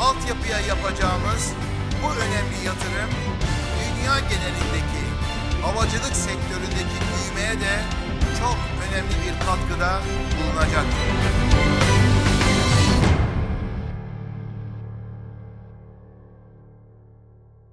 altyapıya yapacağımız bu önemli yatırım dünya genelindeki havacılık sektöründeki büyümeye de çok önemli bir katkıda bulunacaktır.